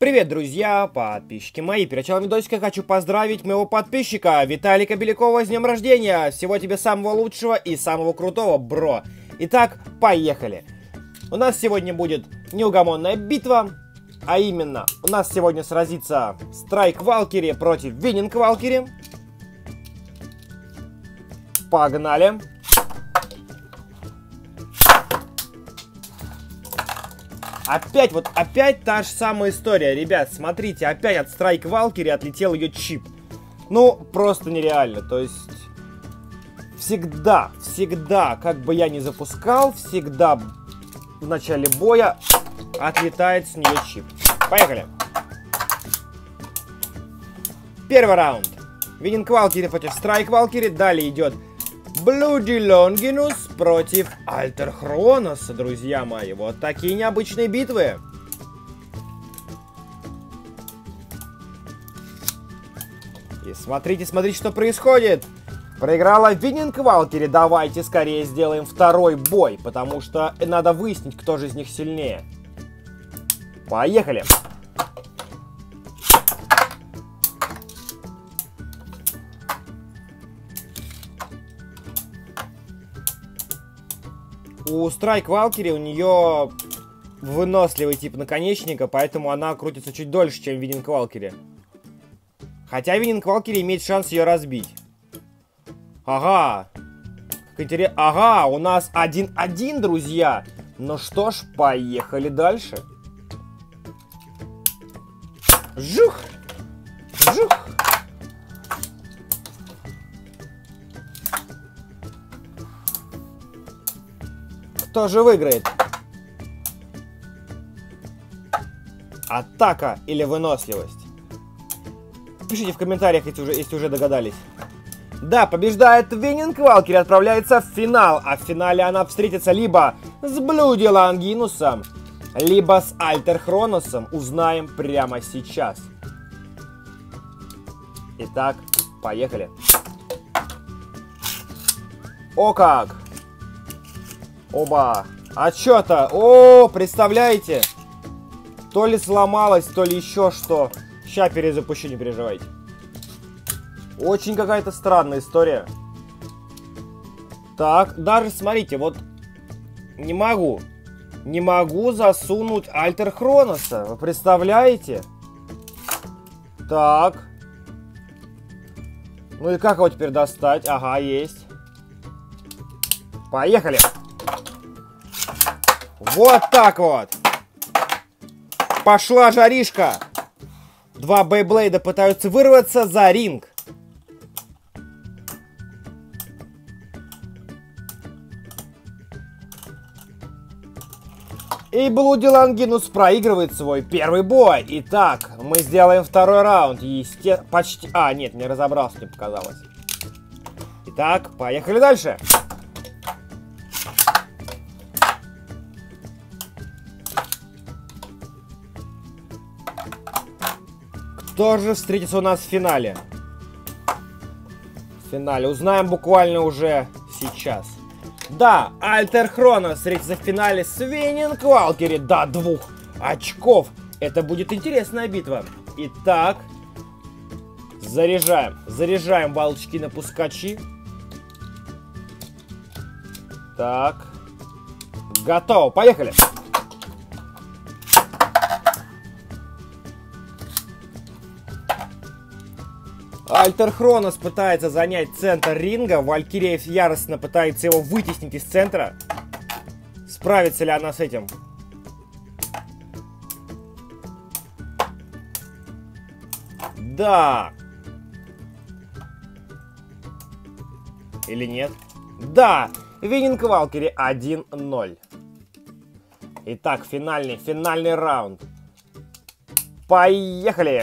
Привет, друзья, подписчики мои. Перед началом видосика хочу поздравить моего подписчика Виталика Белякова с днем рождения. Всего тебе самого лучшего и самого крутого, бро. Итак, поехали. У нас сегодня будет неугомонная битва. А именно, у нас сегодня сразится Страйк Валкири против Вининг Валкири. Погнали. Опять, вот опять та же самая история, ребят, смотрите, опять от Страйк Валкири отлетел ее чип. Ну, просто нереально, то есть... Всегда, всегда, как бы я ни запускал, всегда в начале боя отлетает с нее чип. Поехали. Первый раунд. Вининг Валкири против Страйк Валкири. Далее идет Блуди Лонгинус против Альтер Хроноса, друзья мои. Вот такие необычные битвы. И смотрите, смотрите, что происходит. Проиграла Winning Valkyrie. Давайте скорее сделаем второй бой, потому что надо выяснить, кто же из них сильнее. Поехали! У Strike Valkyrie у нее выносливый тип наконечника, поэтому она крутится чуть дольше, чем Winning Valkyrie. Хотя Вининг Валкири имеет шанс ее разбить. Ага. Как интересно. Ага, у нас 1-1, друзья. Ну что ж, поехали дальше. Жух! Жух! Кто же выиграет? Атака или выносливость? Пишите в комментариях, если уже, если уже догадались. Да, побеждает Вининг Валкири, отправляется в финал. А в финале она встретится либо с Блуди Лангинусом, либо с Альтер Хроносом. Узнаем прямо сейчас. Итак, поехали. О как! Оба! А чё-то? О, представляете? То ли сломалось, то ли еще что. Ща перезапущу, не переживайте. Очень какая-то странная история. Так, даже смотрите, вот не могу. Не могу засунуть Альтер Хроноса. Вы представляете? Так. Ну и как его теперь достать? Ага, есть. Поехали. Вот так вот. Пошла жаришка. Два Бейблейда пытаются вырваться за ринг. И Блуди Лангинус проигрывает свой первый бой. Итак, мы сделаем второй раунд. Есте... Почти... А, нет, не разобрался, мне показалось. Итак, поехали дальше. Кто же встретится у нас в финале? В финале. Узнаем буквально уже сейчас. Да, Альтер Хрона встретится в финале с Вининг Валкири до двух очков. Это будет интересная битва. Итак, заряжаем. Заряжаем балочки на пускачи. Так. Готово. Поехали. Альтер Хронос пытается занять центр ринга. Валькирия яростно пытается его вытеснить из центра. Справится ли она с этим? Да. Или нет? Да. Вининг Валкири 1-0. Итак, финальный, финальный раунд. Поехали!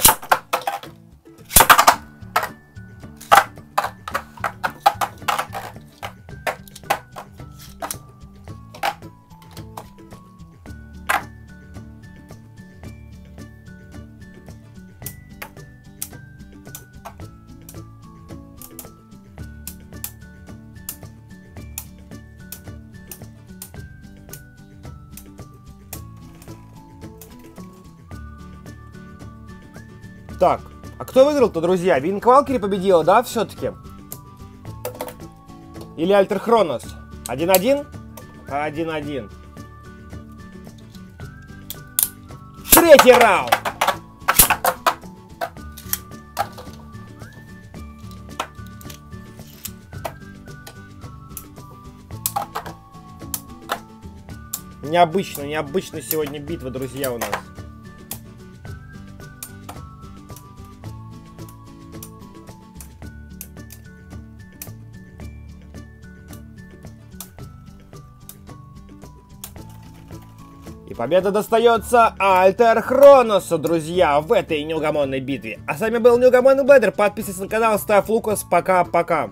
Так, а кто выиграл-то, друзья? Винк Валкери победила, да, все-таки? Или Альтер Хронос? 1-1? 1-1. Третий раунд! Необычно, необычно сегодня битва, друзья, у нас. Победа достается Альтер Хроносу, друзья, в этой неугомонной битве. А с вами был Неугомонный Блэдер. Подписывайся на канал, ставь лукас. Пока-пока.